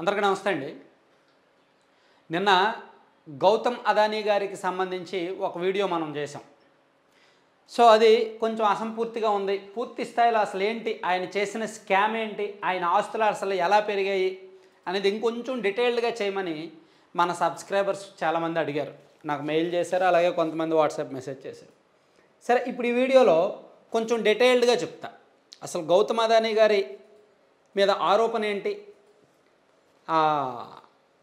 అందరికీ నమస్తే అండి. నిన్న గౌతమ్ అదానీ గారికి సంబంధించి ఒక వీడియో మనం చేసాం సో అది కొంచెం అసంపూర్తిగా ఉంది. పూర్తి స్థాయిలో అసలు ఏంటి ఆయన చేసిన స్కామ్ ఏంటి ఆయన ఆస్తులు అసలు ఎలా పెరిగాయి అనేది ఇంకొంచెం డీటెయిల్డ్గా చేయమని మన సబ్స్క్రైబర్స్ చాలామంది అడిగారు. నాకు మెయిల్ చేశారు అలాగే కొంతమంది వాట్సాప్ మెసేజ్ చేశారు. సరే ఇప్పుడు ఈ వీడియోలో కొంచెం డీటెయిల్డ్గా చెప్తా. అసలు గౌతమ్ అదానీ గారి మీద ఆరోపణ ఏంటి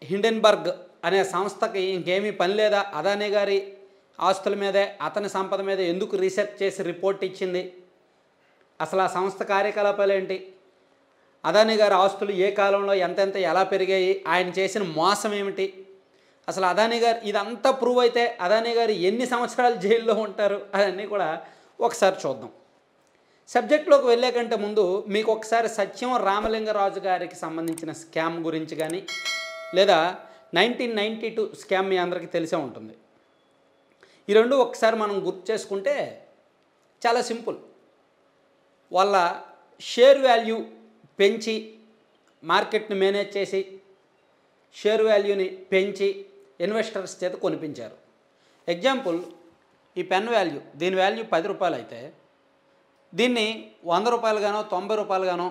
హిండెన్బర్గ్ అనే సంస్థకి ఇంకేమీ పని లేదా? అదానీ గారి ఆస్తుల మీదే అతని సంపద మీద ఎందుకు రీసెర్చ్ చేసి రిపోర్ట్ ఇచ్చింది? అసలు ఆ సంస్థ కార్యకలాపాలు ఏంటి? అదానీ గారి ఆస్తులు ఏ కాలంలో ఎంతెంత ఎలా పెరిగాయి? ఆయన చేసిన మోసం ఏమిటి? అసలు అదానీ గారు ఇదంతా ప్రూవ్ అయితే అదానీ గారు ఎన్ని సంవత్సరాలు జైల్లో ఉంటారు? అవన్నీ కూడా ఒకసారి చూద్దాం. సబ్జెక్ట్లోకి వెళ్ళే కంటే ముందు మీకు ఒకసారి సత్యం రామలింగరాజు గారికి సంబంధించిన స్కామ్ గురించి కానీ లేదా నైన్టీన్ నైంటీ టూ స్కామ్ మీ అందరికీ తెలిసే ఉంటుంది. ఈ రెండు ఒకసారి మనం గుర్తు చేసుకుంటే చాలా సింపుల్. వాళ్ళ షేర్ వాల్యూ పెంచి మార్కెట్ని మేనేజ్ చేసి షేర్ వాల్యూని పెంచి ఇన్వెస్టర్స్ చేత కొనిపించారు. ఎగ్జాంపుల్ ఈ పెన్ వాల్యూ దీని వాల్యూ పది రూపాయలు అయితే దీన్ని వంద రూపాయలుగానో తొంభై రూపాయలుగానో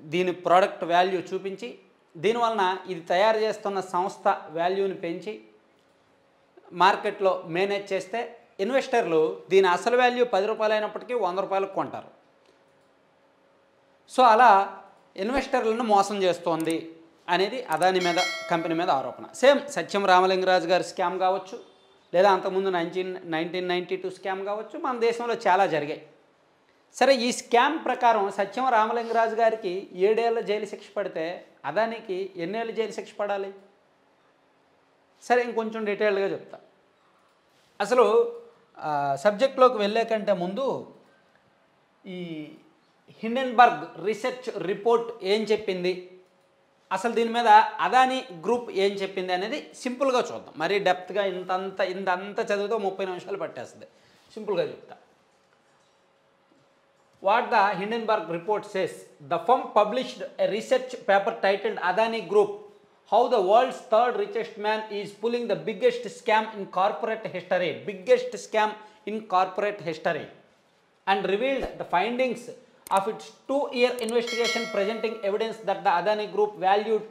దీని ప్రోడక్ట్ వాల్యూ చూపించి దీనివలన ఇది తయారు చేస్తున్న సంస్థ వాల్యూని పెంచి మార్కెట్లో మేనేజ్ చేస్తే ఇన్వెస్టర్లు దీని అసలు వాల్యూ పది రూపాయలు అయినప్పటికీ వంద రూపాయలకు కొంటారు. సో అలా ఇన్వెస్టర్లను మోసం చేస్తోంది అనేది అదాని మీద కంపెనీ మీద ఆరోపణ. సేమ్ సత్యం రామలింగరాజు గారి స్కామ్ కావచ్చు లేదా అంతకుముందు nineteen nineteen ninety two scam కావచ్చు మన దేశంలో చాలా జరిగాయి. సరే ఈ స్కామ్ ప్రకారం సత్యం రామలింగరాజు గారికి ఏడేళ్ళ జైలు శిక్ష పడితే అదానికి ఎన్నేళ్ళు జైలు శిక్ష పడాలి? సరే ఇంకొంచెం డీటెయిల్డ్గా చెప్తా. అసలు సబ్జెక్ట్లోకి వెళ్ళే కంటే ముందు ఈ హిండెన్బర్గ్ రీసెర్చ్ రిపోర్ట్ ఏం చెప్పింది? అసలు దీని మీద అదాని గ్రూప్ ఏం చెప్పింది అనేది సింపుల్గా చూద్దాం. మరీ డెప్త్గా ఇంతంత ఇంతంత చదివితే ముప్పై నిమిషాలు పట్టేస్తుంది. సింపుల్గా చెప్తా. What the Hindenburg report says the firm published research paper titled Adani group how the world's third richest man is pulling the biggest scam in corporate history biggest scam in corporate history and revealed the findings of its two year investigation, presenting evidence that the Adani Group valued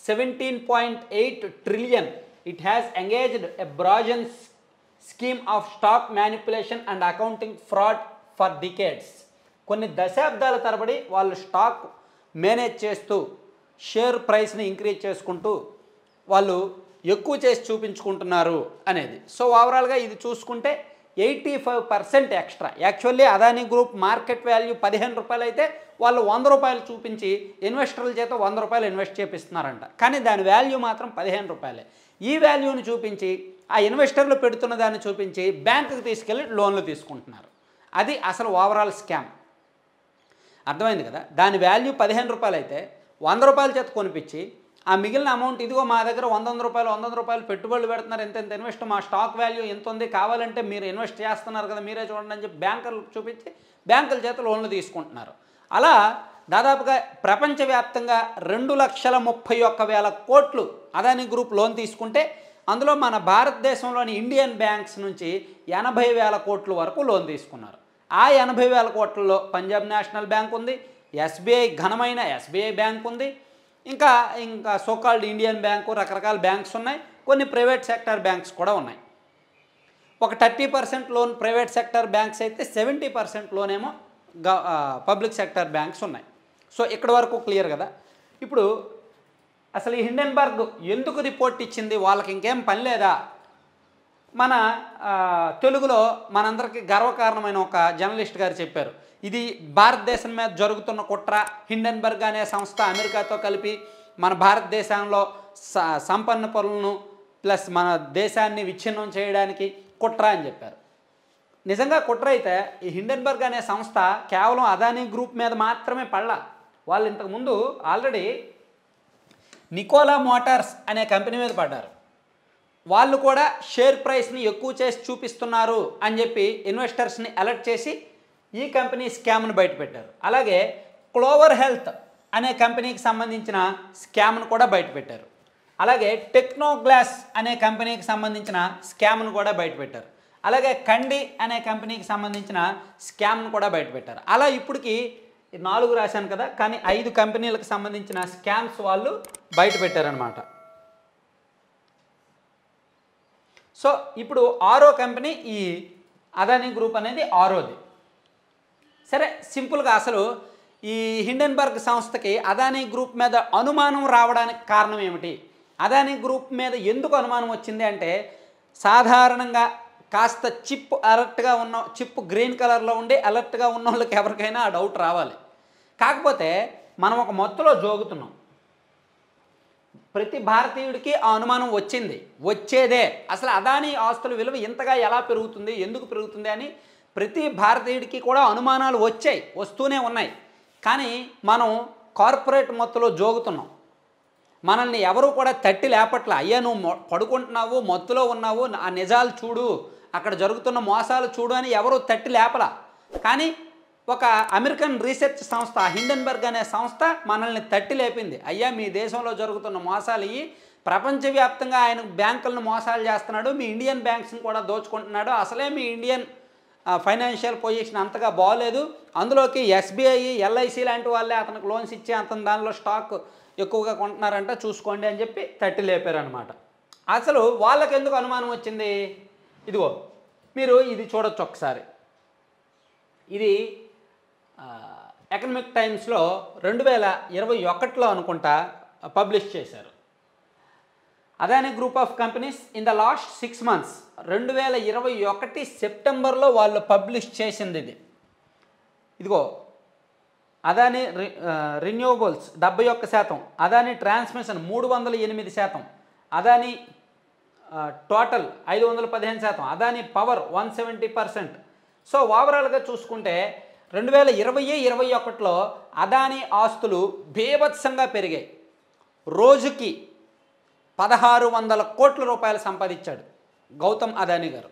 17.8 trillion. It has engaged a brazen scheme of stock manipulation and accounting fraud for decades. కొన్ని దశాబ్దాల తరబడి వాళ్ళు stock manage చేస్తూ share ప్రైస్ని increase చేసుకుంటూ వాళ్ళు ఎక్కువ చేసి చూపించుకుంటున్నారు అనేది సో ఓవరాల్గా ఇది చూసుకుంటే eighty five percent extra. Actually Adani group market value పదిహేను రూపాయలు అయితే వాళ్ళు వంద రూపాయలు చూపించి ఇన్వెస్టర్ల చేత వంద రూపాయలు ఇన్వెస్ట్ చేపిస్తున్నారంట. కానీ దాని వాల్యూ మాత్రం పదిహేను రూపాయలే. ఈ వాల్యూని చూపించి ఆ ఇన్వెస్టర్లు పెడుతున్న దాన్ని చూపించి బ్యాంకుకి తీసుకెళ్ళి లోన్లు తీసుకుంటున్నారు. అది అసలు ఓవరాల్ స్కామ్. అర్థమైంది కదా? దాని వాల్యూ పదిహేను రూపాయలు అయితే వంద రూపాయల చేత కొనిపించి ఆ మిగిలిన అమౌంట్ ఇదిగో మా దగ్గర వంద వంద రూపాయలు వంద వంద రూపాయలు పెట్టుబడులు పెడుతున్నారు ఎంత ఎంత ఇన్వెస్ట్ మా స్టాక్ వాల్యూ ఎంత ఉంది కావాలంటే మీరు ఇన్వెస్ట్ చేస్తున్నారు కదా మీరే చూడండి అని చెప్పి బ్యాంకులు చూపించి బ్యాంకుల చేత లోన్లు తీసుకుంటున్నారు. అలా దాదాపుగా ప్రపంచవ్యాప్తంగా రెండు లక్షల ముప్పై ఒక్క వేల కోట్లు అదాని గ్రూప్ లోన్ తీసుకుంటే అందులో మన భారతదేశంలోని ఇండియన్ బ్యాంక్స్ నుంచి ఎనభై వేల కోట్ల వరకు లోన్ తీసుకున్నారు. ఆ ఎనభై వేల కోట్లలో పంజాబ్ నేషనల్ బ్యాంక్ ఉంది ఎస్బీఐ ఘనమైన ఎస్బీఐ బ్యాంక్ ఉంది ఇంకా ఇంకా సోకాల్డ్ ఇండియన్ బ్యాంకు రకరకాల బ్యాంక్స్ ఉన్నాయి. కొన్ని ప్రైవేట్ సెక్టర్ బ్యాంక్స్ కూడా ఉన్నాయి. ఒక thirty percent loan private sector banks అయితే సెవెంటీ పర్సెంట్ లోన్ ఏమో గ- పబ్లిక్ సెక్టర్ బ్యాంక్స్ ఉన్నాయి. సో ఇక్కడ వరకు క్లియర్ కదా? ఇప్పుడు అసలు ఈ హిండెన్బర్గ్ ఎందుకు రిపోర్ట్ ఇచ్చింది? వాళ్ళకి ఇంకేం పని లేదా? మన తెలుగులో మనందరికీ గర్వకారణమైన ఒక జర్నలిస్ట్ గారు చెప్పారు. ఇది భారతదేశం మీద జరుగుతున్న కుట్ర హిండెన్బర్గ్ అనే సంస్థ అమెరికాతో కలిపి మన భారతదేశంలో స సంపన్న పనులను ప్లస్ మన దేశాన్ని విచ్ఛిన్నం చేయడానికి కుట్ర అని చెప్పారు. నిజంగా కుట్ర అయితే ఈ హిండెన్బర్గ్ అనే సంస్థ కేవలం అదానీ గ్రూప్ మీద మాత్రమే పడలా. వాళ్ళు ఇంతకుముందు ఆల్రెడీ నికోలా మోటార్స్ అనే కంపెనీ మీద పడ్డారు. వాళ్ళు కూడా షేర్ ప్రైస్ని ఎక్కువ చేసి చూపిస్తున్నారు అని చెప్పి ఇన్వెస్టర్స్ని అలర్ట్ చేసి ఈ కంపెనీ స్కామ్ను బయటపెట్టారు. అలాగే క్లోవర్ హెల్త్ అనే కంపెనీకి సంబంధించిన స్కామ్ను కూడా బయటపెట్టారు. అలాగే టెక్నోగ్లాస్ అనే కంపెనీకి సంబంధించిన స్కామ్ను కూడా బయటపెట్టారు. అలాగే కండి అనే కంపెనీకి సంబంధించిన స్కామ్ను కూడా బయటపెట్టారు. అలా ఇప్పటికి నాలుగు రాశాను కదా కానీ ఐదు కంపెనీలకు సంబంధించిన స్కామ్స్ వాళ్ళు బయటపెట్టారనమాట సో ఇప్పుడు ఆరో కంపెనీ ఈ అదానీ గ్రూప్ అనేది ఆరోది. సరే సింపుల్గా అసలు ఈ హిండెన్బర్గ్ సంస్థకి అదానీ గ్రూప్ మీద అనుమానం రావడానికి కారణం ఏమిటి? అదానీ గ్రూప్ మీద ఎందుకు అనుమానం వచ్చింది అంటే సాధారణంగా కాస్త చిప్ అలర్ట్గా ఉన్న చిప్ గ్రీన్ కలర్లో ఉండి అలర్ట్గా ఉన్న వాళ్ళకి ఎవరికైనా ఆ డౌట్ రావాలి. కాకపోతే మనం ఒక మొత్తంలో జోగుతున్నాం. ప్రతి భారతీయుడికి ఆ అనుమానం వచ్చింది. వచ్చేదే. అసలు అదానీ ఆస్తుల విలువ ఇంతగా ఎలా పెరుగుతుంది? ఎందుకు పెరుగుతుంది అని ప్రతి భారతీయుడికి కూడా అనుమానాలు వచ్చాయి వస్తూనే ఉన్నాయి. కానీ మనం కార్పొరేట్ మత్తులో జోగుతున్నాం. మనల్ని ఎవరు కూడా తట్టి లేపట్ల అయ్యా నువ్వు పడుకుంటున్నావు మత్తులో ఉన్నావు ఆ నిజాలు చూడు అక్కడ జరుగుతున్న మోసాలు చూడు అని ఎవరు తట్టి లేపల. కానీ ఒక అమెరికన్ రీసెర్చ్ సంస్థ హిండన్బర్గ్ అనే సంస్థ మనల్ని తట్టి లేపింది. అయ్యా మీ దేశంలో జరుగుతున్న మోసాలు ఇవి ప్రపంచవ్యాప్తంగా ఆయన బ్యాంకులను మోసాలు చేస్తున్నాడు మీ ఇండియన్ బ్యాంక్స్ని కూడా దోచుకుంటున్నాడు అసలే మీ ఇండియన్ ఫైనాన్షియల్ పొజిషన్ అంతగా బాగోలేదు అందులోకి ఎస్బీఐ ఎల్ఐసి లాంటి వాళ్ళే అతనికి లోన్స్ ఇచ్చి అతను దానిలో స్టాక్ ఎక్కువగా కొంటున్నారంట చూసుకోండి అని చెప్పి తట్టి లేపారనమాట అసలు వాళ్ళకి ఎందుకు అనుమానం వచ్చింది? ఇదిగో మీరు ఇది చూడొచ్చు ఒకసారి. ఇది ఎకనమిక్ టైమ్స్లో రెండు వేల ఇరవై ఒకటిలో అనుకుంటా పబ్లిష్ చేశారు. Adani group of companies in the last six months రెండు వేల ఇరవై ఒకటి సెప్టెంబర్లో వాళ్ళు పబ్లిష్ చేసింది ఇది. ఇదిగో అదాని రి రిన్యూవబుల్స్ డెబ్బై ఒక్క శాతం అదాని ట్రాన్స్మిషన్ మూడు వందల ఎనిమిది శాతం అదాని టోటల్ ఐదు వందల పదిహేను శాతం Adani power one seventy percent. So ఓవరాల్గా చూసుకుంటే రెండు వేల ఇరవై ఇరవై ఒకటిలో అదాని ఆస్తులు బీభత్సంగా పెరిగాయి. రోజుకి పదహారు వందల కోట్ల రూపాయలు సంపాదించాడు గౌతమ్ అదానీ గారు.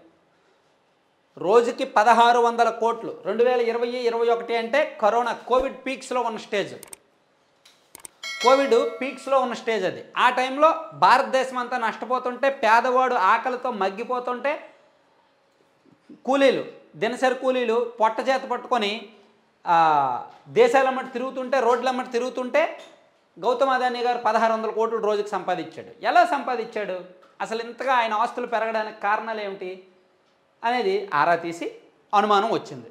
రోజుకి పదహారు వందల కోట్లు రెండు వేల ఇరవై ఇరవై ఒకటి అంటే కరోనా కోవిడ్ పీక్స్లో ఉన్న స్టేజ్. కోవిడ్ పీక్స్లో ఉన్న స్టేజ్ అది. ఆ టైంలో భారతదేశం అంతా నష్టపోతుంటే పేదవాడు ఆకలితో మగ్గిపోతుంటే కూలీలు దినసరి కూలీలు పొట్ట చేత పట్టుకొని దేశాలమ్మటి తిరుగుతుంటే రోడ్లమ్మటి తిరుగుతుంటే గౌతమ్ అదానీ గారు పదహారు వందల కోట్లు రోజుకి సంపాదించాడు. ఎలా సంపాదించాడు? అసలు ఇంతగా ఆయన ఆస్తులు పెరగడానికి కారణాలు ఏమిటి? అనేది ఆరా తీసి అనుమానం వచ్చింది.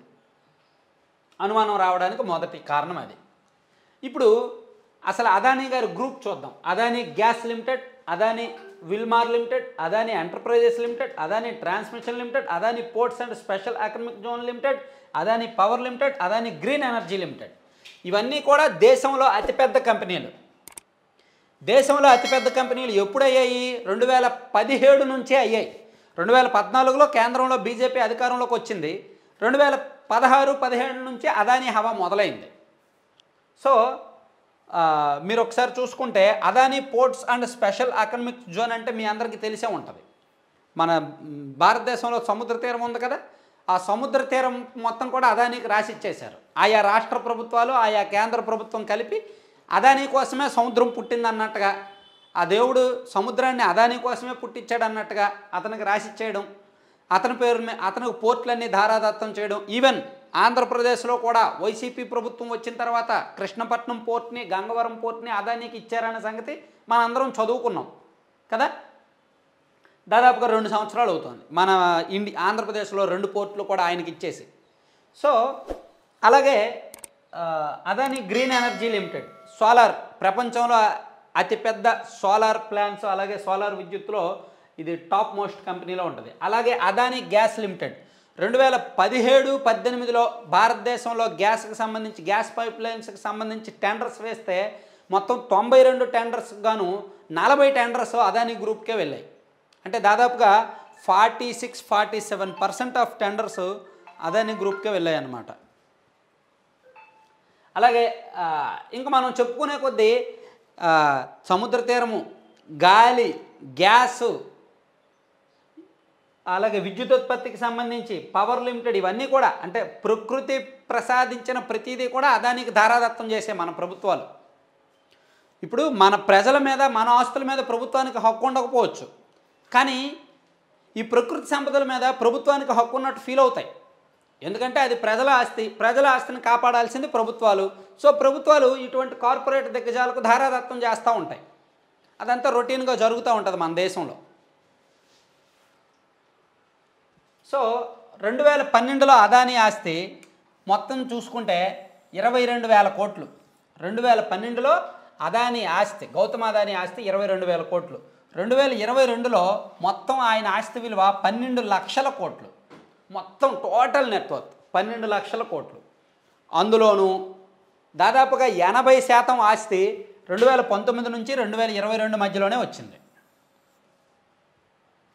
అనుమానం రావడానికి మొదటి కారణం అది. ఇప్పుడు అసలు అదానీ గారి గ్రూప్ చూద్దాం. Adani gas limited Adani Wilmar limited Adani enterprises limited Adani transmission limited Adani ports and special economic zone limited Adani power limited Adani green energy limited. ఇవన్నీ కూడా దేశంలో అతిపెద్ద కంపెనీలు. దేశంలో అతిపెద్ద కంపెనీలు ఎప్పుడు అయ్యాయి? రెండు వేల పదిహేడు నుంచే అయ్యాయి. రెండు వేల పద్నాలుగులో కేంద్రంలో బీజేపీ అధికారంలోకి వచ్చింది. రెండు వేల పదహారు పదిహేడు నుంచే అదానీ హవా మొదలైంది. సో మీరు ఒకసారి చూసుకుంటే Adani ports and special economic zone అంటే మీ అందరికీ తెలిసే ఉంటుంది. మన భారతదేశంలో సముద్ర తీరం ఉంది కదా? ఆ సముద్ర తీరం మొత్తం కూడా అదానీకి రాసి ఇచ్చేశారు ఆయా రాష్ట్ర ప్రభుత్వాలు ఆయా కేంద్ర ప్రభుత్వం కలిపి అదానీ కోసమే సముద్రం పుట్టింది అన్నట్టుగా ఆ దేవుడు సముద్రాన్ని అదానీ కోసమే పుట్టించాడు అన్నట్టుగా అతనికి రాసి ఇచ్చేయడం అతని పేరు అతనికి పోర్టులన్నీ ధారాదత్తం చేయడం ఈవెన్ ఆంధ్రప్రదేశ్లో కూడా వైసీపీ ప్రభుత్వం వచ్చిన తర్వాత కృష్ణపట్నం పోర్ట్ని గంగవరం పోర్ట్ని అదానీకి ఇచ్చారనే సంగతి మనందరం చదువుకున్నాం. కదా? దాదాపుగా రెండు సంవత్సరాలు అవుతుంది. మన ఇండి ఆంధ్రప్రదేశ్లో రెండు పోర్టులు కూడా ఆయనకి ఇచ్చేసి. సో అలాగే Adani green energy limited solar ప్రపంచంలో అతిపెద్ద సోలార్ ప్లాంట్స్ అలాగే సోలార్ విద్యుత్లో ఇది టాప్ మోస్ట్ కంపెనీలో ఉంటుంది. అలాగే అదాని గ్యాస్ లిమిటెడ్ రెండు వేల పదిహేడు పద్దెనిమిదిలో భారతదేశంలో గ్యాస్కి సంబంధించి గ్యాస్ పైప్ లైన్స్కి సంబంధించి టెండర్స్ వేస్తే మొత్తం తొంభై రెండు టెండర్స్ గాను నలభై టెండర్స్ అదాని గ్రూప్కే వెళ్ళాయి. అంటే దాదాపుగా forty six forty seven percent of tenders Adani గ్రూప్కే వెళ్ళాయి అన్నమాట అలాగే ఇంకా మనం చెప్పుకునే కొద్దీ సముద్ర తీరము గాలి గ్యాసు అలాగే విద్యుత్ ఉత్పత్తికి సంబంధించి పవర్ లిమిటెడ్ ఇవన్నీ కూడా అంటే ప్రకృతి ప్రసాదించిన ప్రతిదీ కూడా అదానికి ధారాదత్తం చేసే మన ప్రభుత్వాలు. ఇప్పుడు మన ప్రజల మీద మన ఆస్తుల మీద ప్రభుత్వానికి హక్కు ఉండకపోవచ్చు. కానీ ఈ ప్రకృతి సంపదల మీద ప్రభుత్వానికి హక్కు ఉన్నట్టు ఫీల్ అవుతాయి. ఎందుకంటే అది ప్రజల ఆస్తి ప్రజల ఆస్తిని కాపాడాల్సింది ప్రభుత్వాలు. సో ప్రభుత్వాలు ఇటువంటి కార్పొరేట్ దిగ్గజాలకు ధారాదత్తం చేస్తూ ఉంటాయి. అదంతా రొటీన్గా జరుగుతూ ఉంటుంది మన దేశంలో. సో రెండు వేల పన్నెండులో అదానీ ఆస్తి మొత్తం చూసుకుంటే ఇరవై రెండు వేల కోట్లు. రెండు వేల పన్నెండులో అదానీ ఆస్తి గౌతమ్ అదానీ ఆస్తి ఇరవై రెండు వేల కోట్లు. రెండు వేల ఇరవై రెండులో మొత్తం ఆయన ఆస్తి విలువ పన్నెండు లక్షల కోట్లు. మొత్తం టోటల్ నెట్వర్క్ పన్నెండు లక్షల కోట్లు. అందులోనూ దాదాపుగా ఎనభై శాతం ఆస్తి రెండు వేల పంతొమ్మిది నుంచి రెండు వేల ఇరవై రెండు మధ్యలోనే వచ్చింది.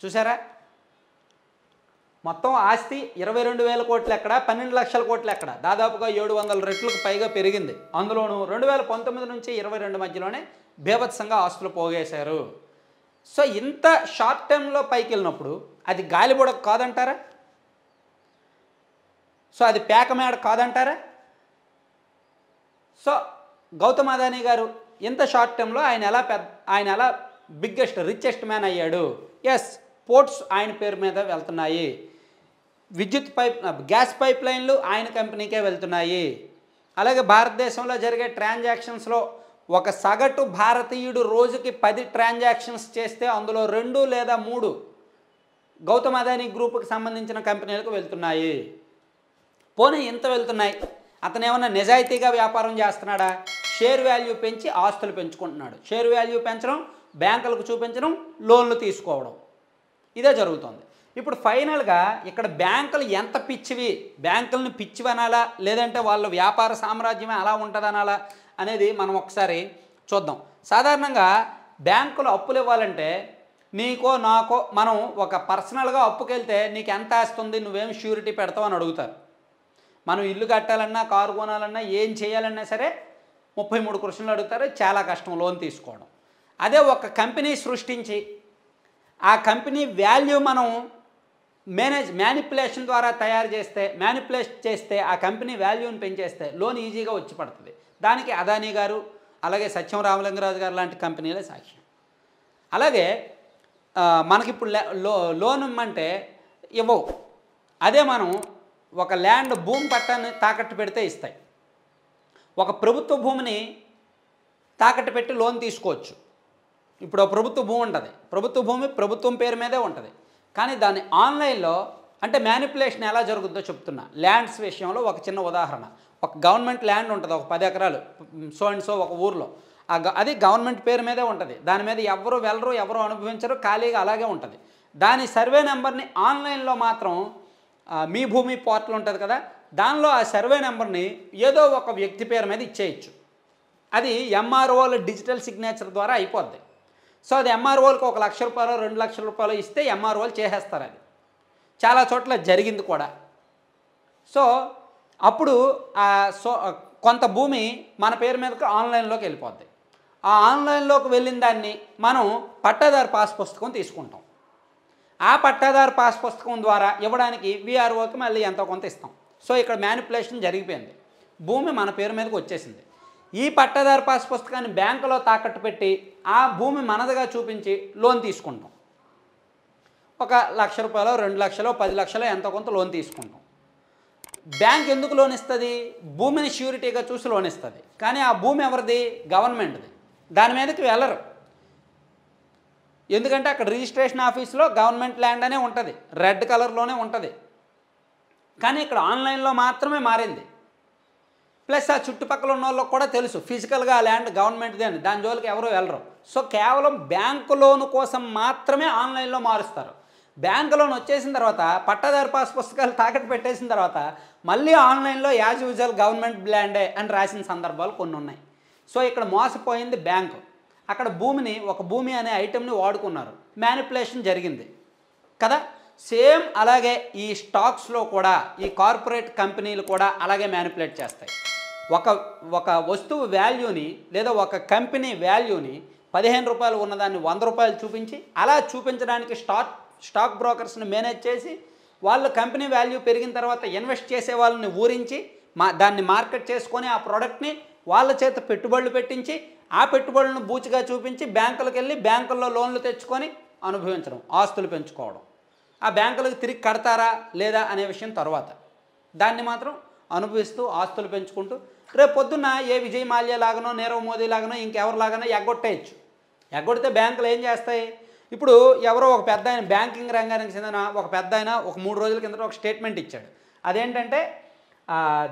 చూసారా మొత్తం ఆస్తి ఇరవై రెండు వేల కోట్లు ఎక్కడ? పన్నెండు లక్షల కోట్లు ఎక్కడ? దాదాపుగా ఏడు వందల రెట్లకు పైగా పెరిగింది. అందులోనూ రెండు వేల పంతొమ్మిది నుంచి ఇరవై రెండు మధ్యలోనే బీభత్సంగా ఆస్తులు పోగేశారు. సో ఇంత షార్ట్ టైంలో పైకి వెళ్ళినప్పుడు అది గాలిబుడ కాదంటారా? సో అది పేకమేడ కాదంటారా? సో గౌతమ్ అదానీ గారు ఇంత షార్ట్ టైంలో ఆయన ఎలా పెద్ద ఆయన ఎలా బిగ్గెస్ట్ రిచెస్ట్ మ్యాన్ అయ్యాడు? ఎస్ పోర్ట్స్ ఆయన పేరు మీద వెళ్తున్నాయి. విద్యుత్ పైప్ గ్యాస్ పైప్ లైన్లు ఆయన కంపెనీకే వెళ్తున్నాయి. అలాగే భారతదేశంలో జరిగే ట్రాన్సాక్షన్స్లో ఒక సగటు భారతీయుడు రోజుకి పది ట్రాన్సాక్షన్స్ చేస్తే అందులో రెండు లేదా మూడు గౌతమ్ అదానీ గ్రూప్కి సంబంధించిన కంపెనీలకు వెళ్తున్నాయి. పోనీ ఎంత వెళ్తున్నాయి. అతను ఏమన్నా నిజాయితీగా వ్యాపారం చేస్తున్నాడా? షేర్ వాల్యూ పెంచి ఆస్తులు పెంచుకుంటున్నాడు. షేర్ వాల్యూ పెంచడం బ్యాంకులకు చూపించడం లోన్లు తీసుకోవడం. ఇదే జరుగుతుంది. ఇప్పుడు ఫైనల్గా ఇక్కడ బ్యాంకులు ఎంత పిచ్చివి? బ్యాంకులను పిచ్చివనాలా లేదంటే వాళ్ళ వ్యాపార సామ్రాజ్యమే అలా ఉంటుందనాలా? అనేది మనం ఒకసారి చూద్దాం. సాధారణంగా బ్యాంకులు అప్పులు ఇవ్వాలంటే నీకో నాకో మనం ఒక పర్సనల్గా అప్పుకెళ్తే నీకు ఎంత వేస్తుంది నువ్వేం ష్యూరిటీ పెడతావు అని అడుగుతారు. మనం ఇల్లు కట్టాలన్నా కారు కొనాలన్నా ఏం చేయాలన్నా సరే ముప్పై మూడు క్వశ్చన్లు అడుగుతారు. చాలా కష్టం లోన్ తీసుకోవడం. అదే ఒక కంపెనీ సృష్టించి ఆ కంపెనీ వాల్యూ మనం మేనేజ్ మ్యానిపులేషన్ ద్వారా తయారు చేస్తే మ్యానిపులేట్ చేస్తే ఆ కంపెనీ వాల్యూని పెంచేస్తే లోన్ ఈజీగా వచ్చి పడుతుంది. దానికి అదానీ గారు అలాగే సత్యం రామలింగరాజు గారు లాంటి కంపెనీలే సాక్ష్యం. అలాగే మనకిప్పుడు లో లోన్ ఇమ్మంటే ఇవ్వవు. అదే మనం ఒక ల్యాండ్ భూమి పట్టాన్ని తాకట్టు పెడితే ఇస్తాయి. ఒక ప్రభుత్వ భూమిని తాకట్టు పెట్టి లోన్ తీసుకోవచ్చు. ఇప్పుడు ఒక ప్రభుత్వ భూమి ఉంటుంది. ప్రభుత్వ భూమి ప్రభుత్వం పేరు మీదే ఉంటుంది. కానీ దాన్ని ఆన్లైన్లో అంటే మ్యానిపులేషన్ ఎలా జరుగుతుందో చెప్తున్నా. ల్యాండ్స్ విషయంలో ఒక చిన్న ఉదాహరణ. ఒక గవర్నమెంట్ ల్యాండ్ ఉంటుంది ఒక పది ఎకరాలు సో అండ్ సో ఒక ఊర్లో. అది గవర్నమెంట్ పేరు మీదే ఉంటుంది. దాని మీద ఎవరు వెళ్ళరు ఎవరు అనుభవించరు ఖాళీగా అలాగే ఉంటుంది. దాని సర్వే నెంబర్ని ఆన్లైన్లో మాత్రం మీ భూమి పోర్టల్ ఉంటుంది కదా దానిలో ఆ సర్వే నెంబర్ని ఏదో ఒక వ్యక్తి పేరు మీద ఇచ్చేయచ్చు. అది ఎంఆర్ఓల డిజిటల్ సిగ్నేచర్ ద్వారా అయిపోద్ది. సో అది ఎంఆర్ఓలకు ఒక లక్ష రూపాయలు రెండు లక్షల రూపాయలు ఇస్తే ఎంఆర్ఓలు చేసేస్తారు అది. చాలా చోట్ల జరిగింది కూడా. సో అప్పుడు సో కొంత భూమి మన పేరు మీదకి ఆన్లైన్లోకి వెళ్ళిపోద్ది. ఆ ఆన్లైన్లోకి వెళ్ళిన దాన్ని మనం పట్టాదారు పాస్ పుస్తకం తీసుకుంటాం. ఆ పట్టాదారు పాస్ పుస్తకం ద్వారా ఇవ్వడానికి విఆర్ఓకి మళ్ళీ ఎంతో కొంత ఇస్తాం. సో ఇక్కడ మ్యానిపులేషన్ జరిగిపోయింది. భూమి మన పేరు మీదకి వచ్చేసింది. ఈ పట్టాదారు పాస్ పుస్తకాన్ని బ్యాంకులో తాకట్టు పెట్టి ఆ భూమి మనదిగా చూపించి లోన్ తీసుకుంటాం. ఒక లక్ష రూపాయలు రెండు లక్షలు పది లక్షలు ఎంతో కొంత లోన్ తీసుకుంటాం. బ్యాంక్ ఎందుకు లోన్ ఇస్తుంది? భూమిని ష్యూరిటీగా చూసి లోన్ ఇస్తుంది. కానీ ఆ భూమి ఎవరిది? గవర్నమెంట్ది. దాని మీదకి వెళ్ళరు. ఎందుకంటే అక్కడ రిజిస్ట్రేషన్ ఆఫీస్లో గవర్నమెంట్ ల్యాండ్ అనే ఉంటుంది. రెడ్ కలర్లోనే ఉంటుంది. కానీ ఇక్కడ ఆన్లైన్లో మాత్రమే మారింది. ప్లస్ ఆ చుట్టుపక్కల ఉన్న వాళ్ళకి కూడా తెలుసు. ఫిజికల్గా ఆ ల్యాండ్ గవర్నమెంట్దే అని. దాని జోలికి ఎవరు వెళ్ళరు. సో కేవలం బ్యాంకు లోను కోసం మాత్రమే ఆన్లైన్లో మారుస్తారు. బ్యాంక్ లోన్ వచ్చేసిన తర్వాత పట్టాదారు పాస్ పుస్తకాలు తాకట్టు పెట్టేసిన తర్వాత మళ్ళీ ఆన్లైన్లో యాజ్ యూజువల్ గవర్నమెంట్ ల్యాండే అని రాసిన సందర్భాలు కొన్ని ఉన్నాయి. సో ఇక్కడ మోసపోయింది బ్యాంకు. అక్కడ భూమిని ఒక భూమి అనే ఐటెంని వాడుకున్నారు. మ్యానిపులేషన్ జరిగింది. కదా? సేమ్ అలాగే ఈ స్టాక్స్లో కూడా ఈ కార్పొరేట్ కంపెనీలు కూడా అలాగే మ్యానిపులేట్ చేస్తాయి. ఒక ఒక వస్తువు వాల్యూని లేదా ఒక కంపెనీ వాల్యూని పదిహేను రూపాయలు ఉన్నదాన్ని వంద రూపాయలు చూపించి అలా చూపించడానికి స్టాక్ స్టాక్ బ్రోకర్స్ని మేనేజ్ చేసి వాళ్ళు కంపెనీ వాల్యూ పెరిగిన తర్వాత ఇన్వెస్ట్ చేసే వాళ్ళని ఊరించి మా దాన్ని మార్కెట్ చేసుకొని ఆ ప్రోడక్ట్ని వాళ్ళ చేత పెట్టుబడులు పెట్టించి ఆ పెట్టుబడులను బూచిగా చూపించి బ్యాంకులకు వెళ్ళి బ్యాంకుల్లో లోన్లు తెచ్చుకొని అనుభవించడం ఆస్తులు పెంచుకోవడం. ఆ బ్యాంకులకు తిరిగి కడతారా లేదా అనే విషయం తర్వాత. దాన్ని మాత్రం అనుభవిస్తూ ఆస్తులు పెంచుకుంటూ రేపు పొద్దున్న ఏ విజయ్ మాల్యా లాగానో నీరవ్ మోదీ లాగానో ఇంకెవరిలాగానో ఎగ్గొట్టేయచ్చు. ఎగ్గొడితే బ్యాంకులు ఏం చేస్తాయి? ఇప్పుడు ఎవరో ఒక పెద్ద ఆయన బ్యాంకింగ్ రంగానికి చెందిన ఒక పెద్ద ఆయన ఒక మూడు రోజుల కింద ఒక స్టేట్మెంట్ ఇచ్చాడు. అదేంటంటే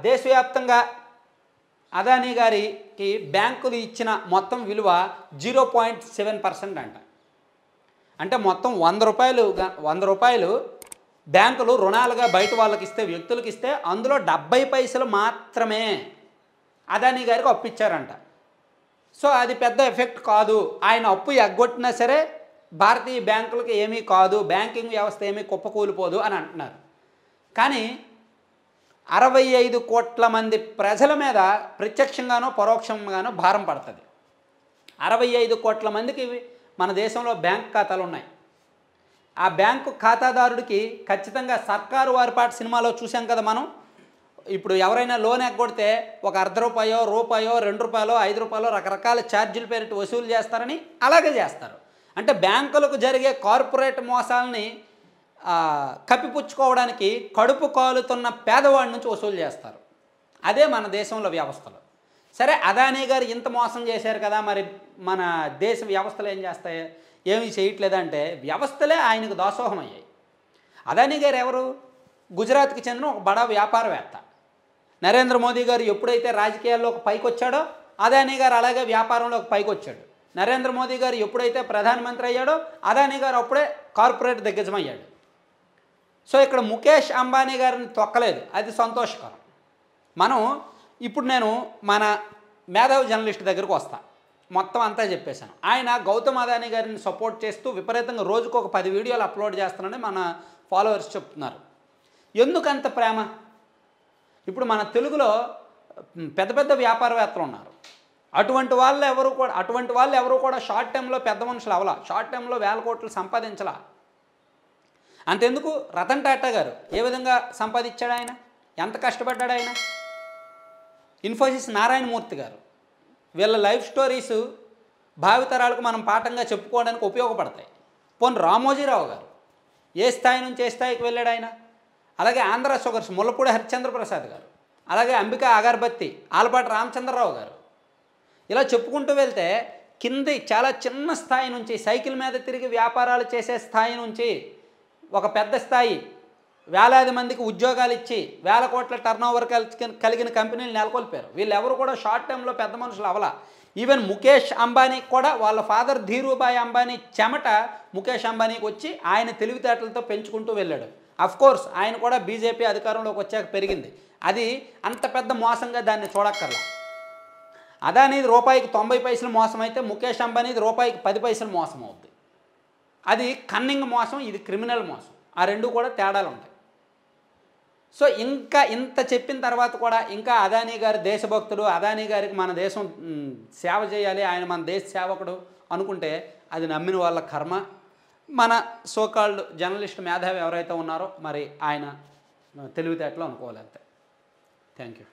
దేశవ్యాప్తంగా అదానీ గారికి బ్యాంకులు ఇచ్చిన మొత్తం విలువ జీరో పాయింట్ సెవెన్ పర్సెంట్ అంట. అంటే మొత్తం వంద రూపాయలు వంద రూపాయలు బ్యాంకులు రుణాలుగా బయట వాళ్ళకి ఇస్తే వ్యక్తులకు ఇస్తే అందులో డెబ్బై పైసలు మాత్రమే అదానీ గారికి అప్పు ఇచ్చారంట. సో అది పెద్ద ఎఫెక్ట్ కాదు. ఆయన అప్పు ఎగ్గొట్టినా సరే భారతీయ బ్యాంకులకు ఏమీ కాదు బ్యాంకింగ్ వ్యవస్థ ఏమీ కుప్పకూలిపోదు అని అంటున్నారు. కానీ అరవై ఐదు కోట్ల మంది ప్రజల మీద ప్రత్యక్షంగానో పరోక్షంగానో భారం పడుతుంది. అరవై ఐదు కోట్ల మందికి మన దేశంలో బ్యాంక్ ఖాతాలు ఉన్నాయి. ఆ బ్యాంకు ఖాతాదారుడికి ఖచ్చితంగా సర్కారు వారిపాటి సినిమాలో చూసాం కదా మనం. ఇప్పుడు ఎవరైనా లోన్ ఎగ్గొడితే ఒక అర్ధ రూపాయో రూపాయో రెండు రూపాయలో ఐదు రూపాయలో రకరకాల ఛార్జీల పేరిట వసూలు చేస్తారని అలాగే చేస్తారు. అంటే బ్యాంకులకు జరిగే కార్పొరేట్ మోసాలని కప్పిపుచ్చుకోవడానికి కడుపు కాలుతున్న పేదవాడి నుంచి వసూలు చేస్తారు. అదే మన దేశంలో వ్యవస్థలు. సరే అదానీ గారు ఇంత మోసం చేశారు కదా మరి మన దేశ వ్యవస్థలు ఏం చేస్తాయి? ఏమీ చేయట్లేదంటే వ్యవస్థలే ఆయనకు దాసోహం అయ్యాయి. అదానీ గారు ఎవరు? గుజరాత్కి చెందిన ఒక బడా వ్యాపారవేత్త. నరేంద్ర మోదీ గారు ఎప్పుడైతే రాజకీయాల్లోకి పైకి వచ్చాడో అదానీ గారు అలాగే వ్యాపారంలోకి పైకి వచ్చాడు నరేంద్ర మోదీ గారు ఎప్పుడైతే ప్రధానమంత్రి అయ్యాడో అదానీ గారు అప్పుడే కార్పొరేట్ దిగ్గజమయ్యాడు. సో ఇక్కడ ముఖేష్ అంబానీ గారిని తొక్కలేదు. అది సంతోషకరం. మనం ఇప్పుడు నేను మన మేధావి జర్నలిస్ట్ దగ్గరకు వస్తా. మొత్తం అంతా చెప్పేశాను. ఆయన గౌతమ్ అదానీ గారిని సపోర్ట్ చేస్తూ విపరీతంగా రోజుకు ఒక పది వీడియోలు అప్లోడ్ చేస్తున్నాడని మన ఫాలోవర్స్ చెప్తున్నారు. ఎందుకంత ప్రేమ? ఇప్పుడు మన తెలుగులో పెద్ద పెద్ద వ్యాపారవేత్తలు ఉన్నారు. అటువంటి వాళ్ళు ఎవరు కూడా అటువంటి వాళ్ళు ఎవరు కూడా షార్ట్ టైంలో పెద్ద మనుషులు అవలా షార్ట్ టైంలో వేల కోట్లు సంపాదించలా. అంతెందుకు? రతన్ టాటా గారు ఏ విధంగా సంపాదించాడు ఆయన? ఎంత కష్టపడ్డాడు ఆయన? ఇన్ఫోసిస్ నారాయణమూర్తి గారు. వీళ్ళ లైఫ్ స్టోరీస్ భావితరాలకు మనం పాఠంగా చెప్పుకోవడానికి ఉపయోగపడతాయి. పోన్ రామోజీరావు గారు. ఏ స్థాయి నుంచి ఏ స్థాయికి వెళ్ళాడు ఆయన? అలాగే ఆంధ్ర షుగర్స్ ముల్లపూడి హరిశ్చంద్ర ప్రసాద్ గారు. అలాగే అంబికా అగర్బత్తి ఆలపాటి రామచంద్రరావు గారు. ఇలా చెప్పుకుంటూ వెళ్తే కింది చాలా చిన్న స్థాయి నుంచి సైకిల్ మీద తిరిగి వ్యాపారాలు చేసే స్థాయి నుంచి ఒక పెద్ద స్థాయి వేలాది మందికి ఉద్యోగాలు ఇచ్చి వేల కోట్ల టర్న్ ఓవర్ కలిగిన కంపెనీలు నెలకొల్పారు. వీళ్ళెవరు కూడా షార్ట్ టైంలో పెద్ద మనుషులు అవలా ఈవెన్ ముఖేష్ అంబానీ కూడా వాళ్ళ ఫాదర్ ధీరుభాయ్ అంబానీ చెమట ముఖేష్ అంబానీకి వచ్చి ఆయన తెలివితేటలతో పెంచుకుంటూ వెళ్ళాడు. అఫ్ కోర్స్ ఆయన కూడా బీజేపీ అధికారంలోకి వచ్చాక పెరిగింది. అది అంత పెద్ద మోసంగా దాన్ని చూడక్కర్లా. అదానీది రూపాయికి తొంభై పైసలు మోసం అయితే ముఖేష్ అంబానీది రూపాయికి పది పైసలు మోసం అవుద్ది అది కన్నింగ్ మోసం ఇది క్రిమినల్ మోసం. ఆ రెండు కూడా తేడాలు ఉంటాయి. సో ఇంకా ఇంత చెప్పిన తర్వాత కూడా ఇంకా అదానీ గారి దేశభక్తుడు అదానీ గారికి మన దేశం సేవ చేయాలి ఆయన మన దేశ సేవకుడు అనుకుంటే అది నమ్మిన వాళ్ళ కర్మ. మన సోకాల్డ్ జర్నలిస్ట్ మేధావి ఎవరైతే ఉన్నారో మరి ఆయన తెలివితేటలు అనుకోవాలి అంతే. Thank you